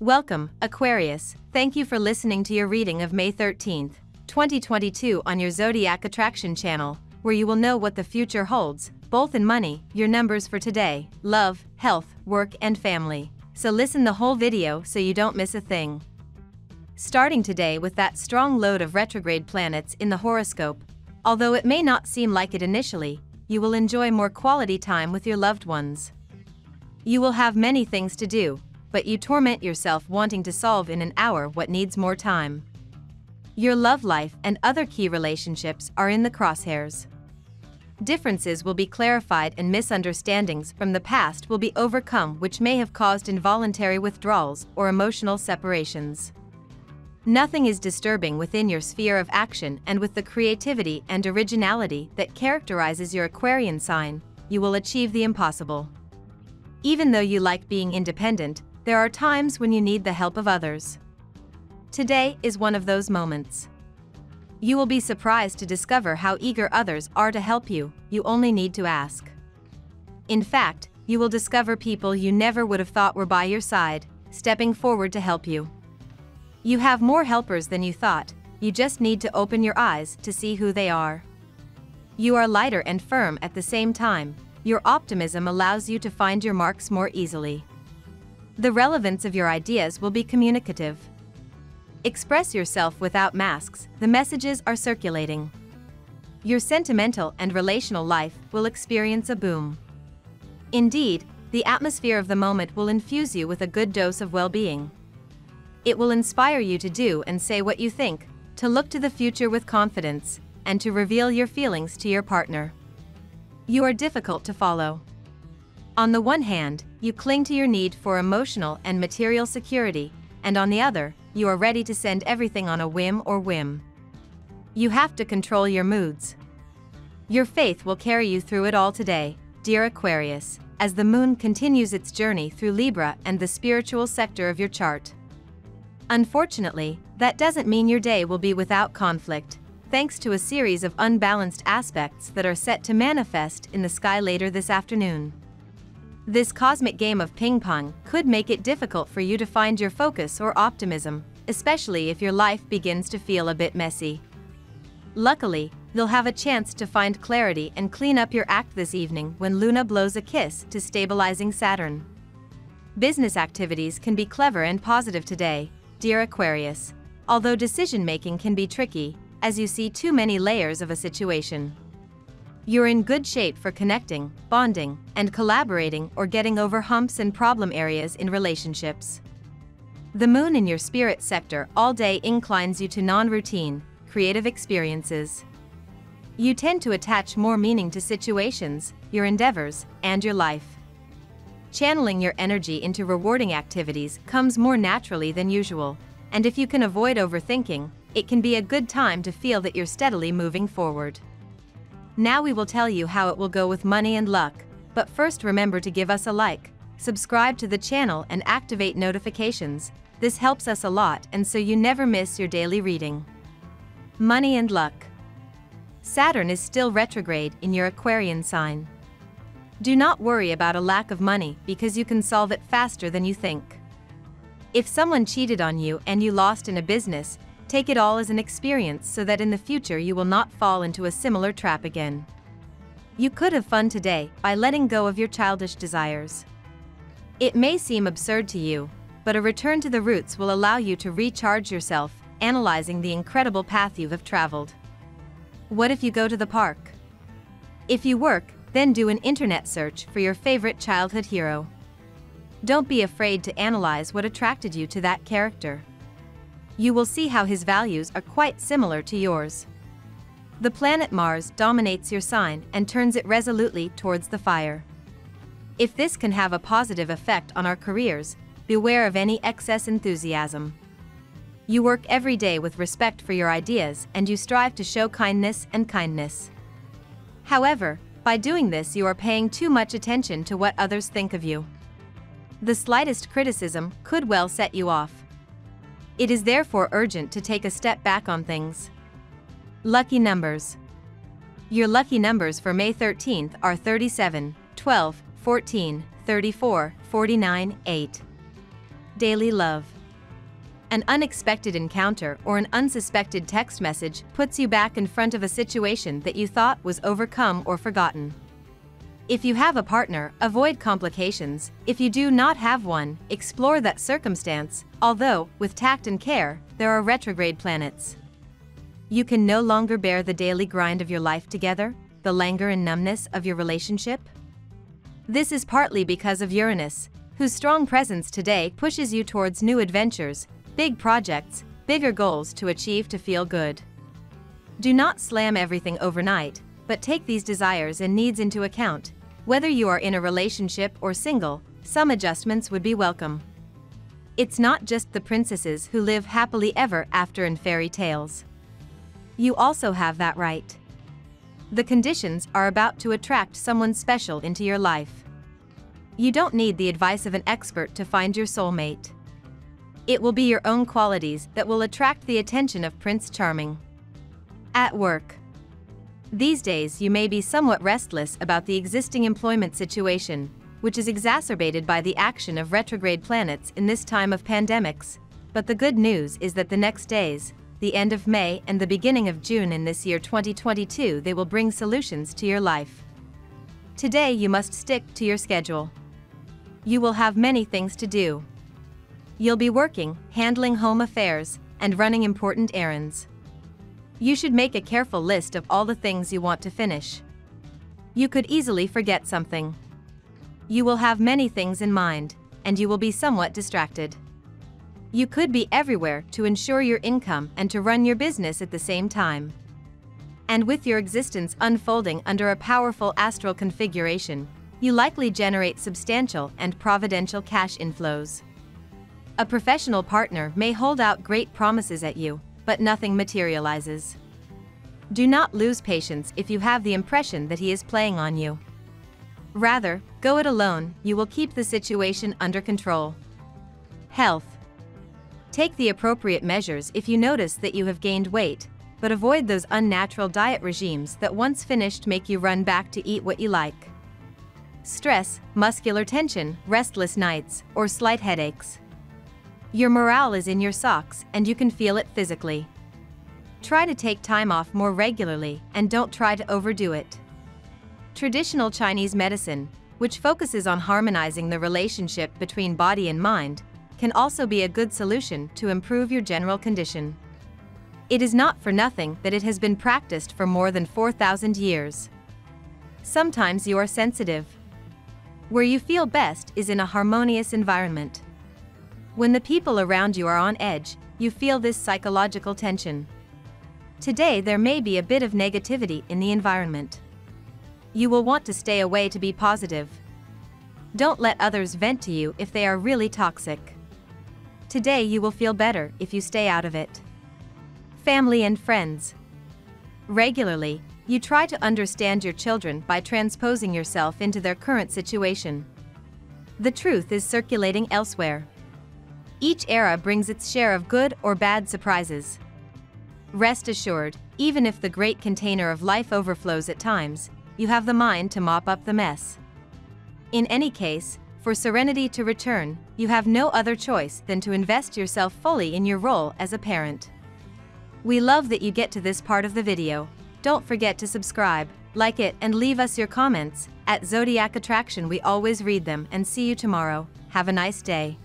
Welcome, Aquarius. Thank you for listening to your reading of May 13th, 2022 on your Zodiac Attraction channel, where you will know what the future holds, both in money, your numbers for today, love, health, work, and family. So listen the whole video so you don't miss a thing. Starting today with that strong load of retrograde planets in the horoscope, although it may not seem like it initially, you will enjoy more quality time with your loved ones. You will have many things to do, but you torment yourself wanting to solve in an hour what needs more time. Your love life and other key relationships are in the crosshairs. Differences will be clarified and misunderstandings from the past will be overcome, which may have caused involuntary withdrawals or emotional separations. Nothing is disturbing within your sphere of action, and with the creativity and originality that characterizes your Aquarian sign, you will achieve the impossible. Even though you like being independent, there are times when you need the help of others. Today is one of those moments. You will be surprised to discover how eager others are to help you, you only need to ask. In fact, you will discover people you never would have thought were by your side, stepping forward to help you. You have more helpers than you thought, you just need to open your eyes to see who they are. You are lighter and firm at the same time, your optimism allows you to find your marks more easily. The relevance of your ideas will be communicative. Express yourself without masks, the messages are circulating. Your sentimental and relational life will experience a boom. Indeed, the atmosphere of the moment will infuse you with a good dose of well being. It will inspire you to do and say what you think, to look to the future with confidence, and to reveal your feelings to your partner. You are difficult to follow. On the one hand, you cling to your need for emotional and material security, and on the other, you are ready to send everything on a whim or whim. You have to control your moods. Your faith will carry you through it all today, dear Aquarius, as the moon continues its journey through Libra and the spiritual sector of your chart. Unfortunately, that doesn't mean your day will be without conflict, thanks to a series of unbalanced aspects that are set to manifest in the sky later this afternoon. This cosmic game of ping pong could make it difficult for you to find your focus or optimism, especially if your life begins to feel a bit messy. Luckily, you'll have a chance to find clarity and clean up your act this evening when Luna blows a kiss to stabilizing Saturn. Business activities can be clever and positive today, dear Aquarius, although decision making can be tricky, as you see too many layers of a situation. You're in good shape for connecting, bonding, and collaborating or getting over humps and problem areas in relationships. The moon in your spirit sector all day inclines you to non routine, creative experiences. You tend to attach more meaning to situations, your endeavors, and your life. Channeling your energy into rewarding activities comes more naturally than usual, and if you can avoid overthinking, it can be a good time to feel that you're steadily moving forward. Now we will tell you how it will go with money and luck, but first remember to give us a like, subscribe to the channel and activate notifications, this helps us a lot and so you never miss your daily reading. Money and luck. Saturn is still retrograde in your Aquarian sign. Do not worry about a lack of money because you can solve it faster than you think. If someone cheated on you and you lost in a business, Take it all as an experience so that in the future you will not fall into a similar trap again. You could have fun today by letting go of your childish desires. It may seem absurd to you, but a return to the roots will allow you to recharge yourself, analyzing the incredible path you have traveled. What if you go to the park? If you work, then do an internet search for your favorite childhood hero. Don't be afraid to analyze what attracted you to that character you will see how his values are quite similar to yours. The planet Mars dominates your sign and turns it resolutely towards the fire. If this can have a positive effect on our careers, beware of any excess enthusiasm. You work every day with respect for your ideas and you strive to show kindness and kindness. However, by doing this you are paying too much attention to what others think of you. The slightest criticism could well set you off. It is therefore urgent to take a step back on things. Lucky numbers. Your lucky numbers for May 13th are 37, 12, 14, 34, 49, 8. Daily love. An unexpected encounter or an unsuspected text message puts you back in front of a situation that you thought was overcome or forgotten. If you have a partner, avoid complications. If you do not have one, explore that circumstance, although, with tact and care, there are retrograde planets. You can no longer bear the daily grind of your life together, the languor and numbness of your relationship? This is partly because of Uranus, whose strong presence today pushes you towards new adventures, big projects, bigger goals to achieve to feel good. Do not slam everything overnight, but take these desires and needs into account. Whether you are in a relationship or single, some adjustments would be welcome. It's not just the princesses who live happily ever after in fairy tales. You also have that right. The conditions are about to attract someone special into your life. You don't need the advice of an expert to find your soulmate. It will be your own qualities that will attract the attention of Prince Charming. At work. These days you may be somewhat restless about the existing employment situation, which is exacerbated by the action of retrograde planets in this time of pandemics. But the good news is that the next days, the end of May and the beginning of June in this year 2022 they will bring solutions to your life. Today you must stick to your schedule. You will have many things to do. You'll be working, handling home affairs, and running important errands. You should make a careful list of all the things you want to finish. You could easily forget something. You will have many things in mind, and you will be somewhat distracted. You could be everywhere to ensure your income and to run your business at the same time. And with your existence unfolding under a powerful astral configuration, you likely generate substantial and providential cash inflows. A professional partner may hold out great promises at you, but nothing materializes. Do not lose patience if you have the impression that he is playing on you. Rather, go it alone, you will keep the situation under control. Health. Take the appropriate measures if you notice that you have gained weight, but avoid those unnatural diet regimes that once finished make you run back to eat what you like stress, muscular tension, restless nights, or slight headaches. Your morale is in your socks and you can feel it physically. Try to take time off more regularly and don't try to overdo it. Traditional Chinese medicine, which focuses on harmonizing the relationship between body and mind, can also be a good solution to improve your general condition. It is not for nothing that it has been practiced for more than 4,000 years. Sometimes you are sensitive, where you feel best is in a harmonious environment. When the people around you are on edge, you feel this psychological tension. Today there may be a bit of negativity in the environment. You will want to stay away to be positive. Don't let others vent to you if they are really toxic. Today you will feel better if you stay out of it. Family and friends. Regularly, you try to understand your children by transposing yourself into their current situation. The truth is circulating elsewhere. Each era brings its share of good or bad surprises. Rest assured, even if the great container of life overflows at times, you have the mind to mop up the mess. In any case, for serenity to return, you have no other choice than to invest yourself fully in your role as a parent. We love that you get to this part of the video. Don't forget to subscribe, like it and leave us your comments. At Zodiac Attraction we always read them and see you tomorrow. Have a nice day.